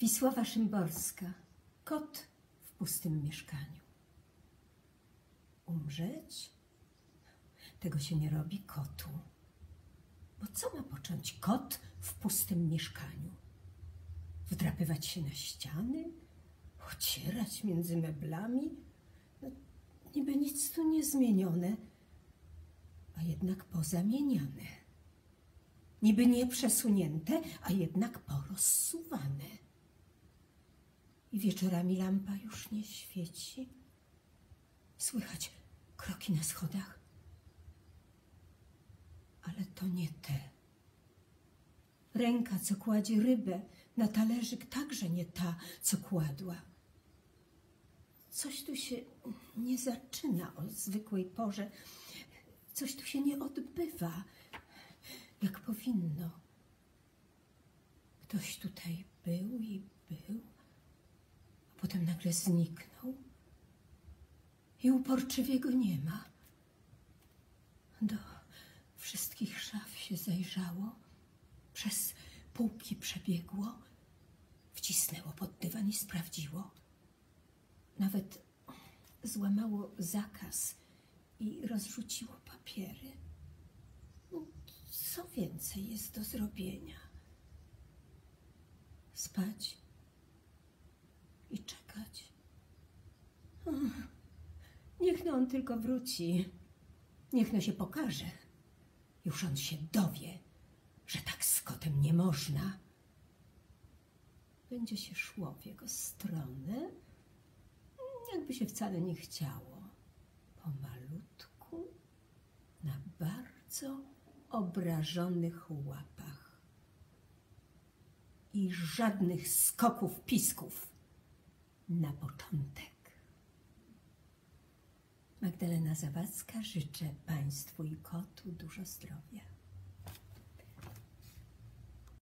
Wisława Szymborska. Kot w pustym mieszkaniu. Umrzeć? Tego się nie robi kotu. Bo co ma począć kot w pustym mieszkaniu? Wdrapywać się na ściany? Ocierać między meblami? No, niby nic tu nie zmienione, a jednak pozamieniane. Niby nie przesunięte, a jednak porozsuwane. I wieczorami lampa już nie świeci. Słychać kroki na schodach. Ale to nie te. Ręka, co kładzie rybę na talerzyk, także nie ta, co kładła. Coś tu się nie zaczyna o zwykłej porze. Coś tu się nie odbywa, jak powinno. Ktoś tutaj był i był, potem nagle zniknął i uporczywie go nie ma. Do wszystkich szaf się zajrzało, przez półki przebiegło, wcisnęło pod dywan i sprawdziło. Nawet złamało zakaz i rozrzuciło papiery. Co więcej jest do zrobienia? Spać i czekać. Niech no on tylko wróci. Niech no się pokaże. Już on się dowie, że tak z kotem nie można. Będzie się szło w jego stronę, jakby się wcale nie chciało. Pomalutku, na bardzo obrażonych łapach. I żadnych skoków, pisków na początek. Magdalena Zawadzka życzę Państwu i kotu dużo zdrowia.